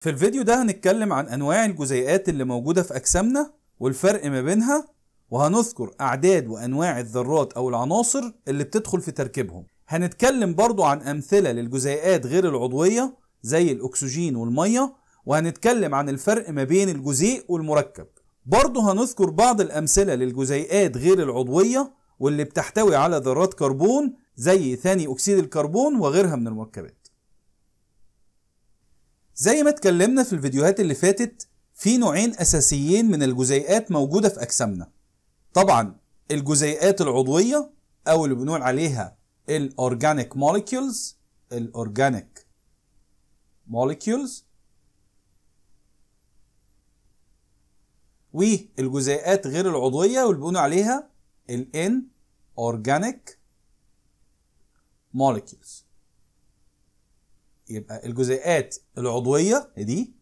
في الفيديو ده هنتكلم عن أنواع الجزيئات اللي موجودة في أجسامنا والفرق ما بينها وهنذكر أعداد وأنواع الذرات أو العناصر اللي بتدخل في تركيبهم. هنتكلم برضو عن أمثلة للجزيئات غير العضوية زي الأكسجين والمية وهنتكلم عن الفرق ما بين الجزيء والمركب. برضو هنذكر بعض الأمثلة للجزيئات غير العضوية واللي بتحتوي على ذرات كربون زي ثاني أكسيد الكربون وغيرها من المركبات. زي ما اتكلمنا في الفيديوهات اللي فاتت في نوعين أساسيين من الجزيئات موجودة في أجسامنا. طبعا الجزيئات العضوية أو اللي بنقول عليها ال organic molecules ال organic molecules والجزيئات غير العضوية واللي بنقول عليها ال inorganic molecules. يبقى الجزيئات العضوية دي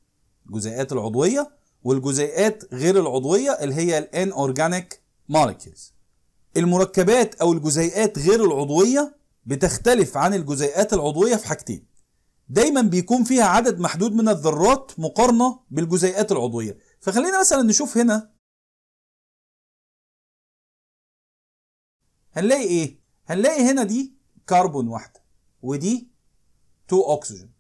الجزيئات العضوية والجزيئات غير العضوية اللي هي الان اورجانيك molecules. المركبات أو الجزيئات غير العضوية بتختلف عن الجزيئات العضوية في حاجتين. دايما بيكون فيها عدد محدود من الذرات مقارنة بالجزيئات العضوية. فخلينا مثلا نشوف هنا. هنلاقي إيه؟ هنلاقي هنا دي كربون واحدة ودي 2 اكسجين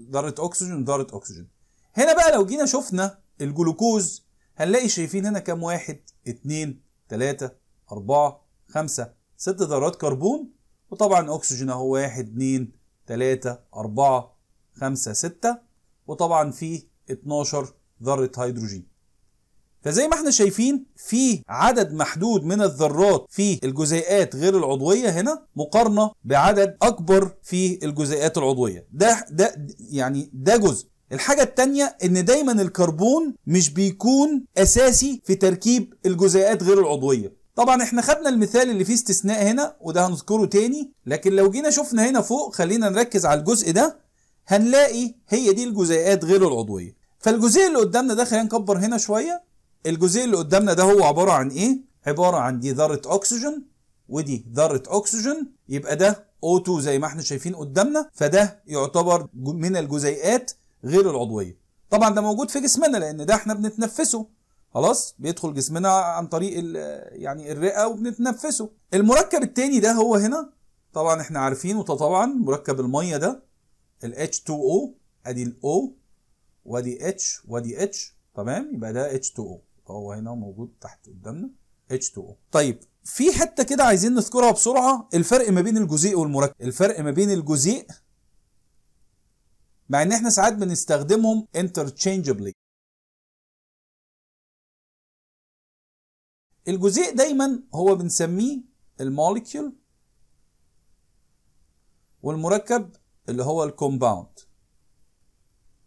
ذرة اكسجين ذرة اكسجين هنا بقى لو جينا شفنا الجلوكوز هنلاقي شايفين هنا كام واحد؟ اتنين تلاتة اربعة خمسة. ست ذرات كربون وطبعا أكسجين أهو واحد اتنين تلاتة اربعة خمسة ستة. وطبعا في 12 ذرة هيدروجين. فزي ما إحنا شايفين في عدد محدود من الذرات في الجزيئات غير العضوية هنا مقارنة بعدد أكبر في الجزيئات العضوية. ده ده يعني ده جزء. الحاجة التانية إن دايما الكربون مش بيكون أساسي في تركيب الجزيئات غير العضوية. طبعا إحنا خدنا المثال اللي فيه استثناء هنا وده هنذكره تاني لكن لو جينا شفنا هنا فوق خلينا نركز على الجزء ده هنلاقي هي دي الجزيئات غير العضوية. فالجزيء اللي قدامنا ده خلينا نكبر هنا شوية. الجزيء اللي قدامنا ده هو عبارة عن إيه؟ عبارة عن دي ذرة أكسجين ودي ذرة أكسجين يبقى ده O2 زي ما إحنا شايفين قدامنا فده يعتبر من الجزيئات غير العضوية. طبعا ده موجود في جسمنا لأن ده إحنا بنتنفسه. خلاص؟ بيدخل جسمنا عن طريق يعني الرئة وبنتنفسه. المركب التاني ده هو هنا. طبعا إحنا عارفين طبعا مركب المية ده. ال H2O أدي ال O وأدي H وأدي H تمام؟ يبقى ده H2O فهو هنا موجود تحت قدامنا H2O طيب في حتة كده عايزين نذكرها بسرعة الفرق ما بين الجزيء والمركب. الفرق ما بين الجزيء مع إن إحنا ساعات بنستخدمهم interchangeably. الجزيء دايما هو بنسميه الموليكيول والمركب اللي هو ال compound.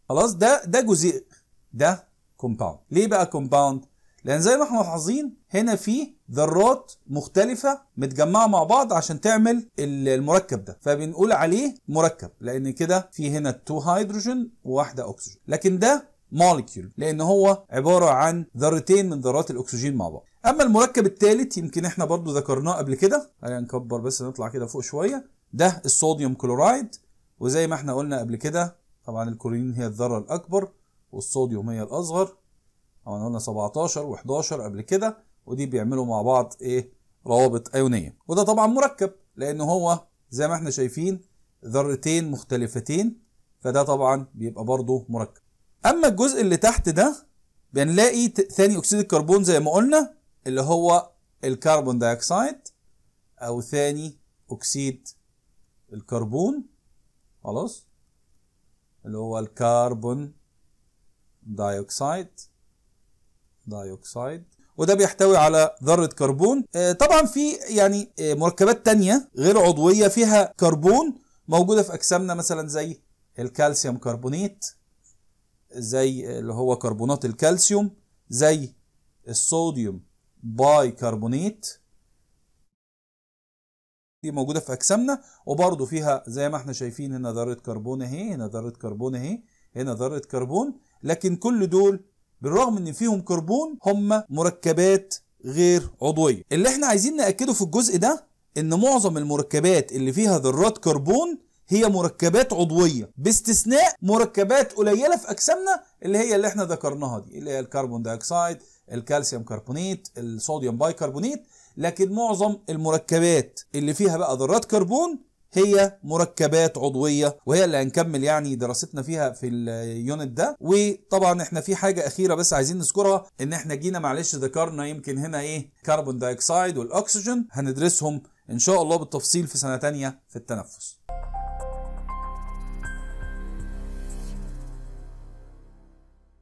خلاص ده ده جزيء ده compound. ليه بقى compound؟ لأن زي ما إحنا ملاحظين هنا في ذرات مختلفة متجمعة مع بعض عشان تعمل المركب ده. فبنقول عليه مركب لأن كده في هنا 2 هيدروجين وواحدة اكسجين لكن ده molecule لأن هو عبارة عن ذرتين من ذرات الأكسجين مع بعض. أما المركب الثالث يمكن إحنا برضو ذكرناه قبل كده. خلينا نكبر بس نطلع كده فوق شوية. ده الصوديوم كلورايد. وزي ما إحنا قلنا قبل كده طبعا الكلورين هي الذرة الأكبر والصوديوم هي الأصغر. طبعا قلنا 17 و11 قبل كده ودي بيعملوا مع بعض إيه؟ روابط ايونيه وده طبعا مركب لأن هو زي ما إحنا شايفين ذرتين مختلفتين فده طبعا بيبقى برضه مركب. أما الجزء اللي تحت ده بنلاقي ثاني أكسيد الكربون زي ما قلنا اللي هو ال carbon dioxide أو ثاني أكسيد الكربون. خلاص؟ اللي هو ال carbon dioxide dioxide وده بيحتوي على ذرة كربون. طبعا في يعني مركبات تانية غير عضوية فيها كربون موجودة في أجسامنا مثلا زي ال calcium carbonate زي اللي هو كربونات الكالسيوم زي ال sodium bicarbonate دي موجودة في أجسامنا وبرضه فيها زي ما إحنا شايفين هنا ذرة كربون اهي هنا ذرة كربون اهي هنا ذرة كربون لكن كل دول بالرغم إن فيهم كربون هم مركبات غير عضوية. اللي إحنا عايزين نأكده في الجزء ده إن معظم المركبات اللي فيها ذرات كربون هي مركبات عضوية. باستثناء مركبات قليلة في أجسامنا اللي هي اللي إحنا ذكرناها دي اللي هي ال carbon dioxide ال calcium carbonate ال sodium bicarbonate. لكن معظم المركبات اللي فيها بقى ذرات كربون هي مركبات عضوية وهي اللي هنكمل يعني دراستنا فيها في ال unit ده. وطبعا إحنا في حاجة أخيرة بس عايزين نذكرها إن إحنا جينا معلش ذكرنا يمكن هنا إيه carbon dioxide والاكسجين هندرسهم إن شاء الله بالتفصيل في سنة تانية في التنفس.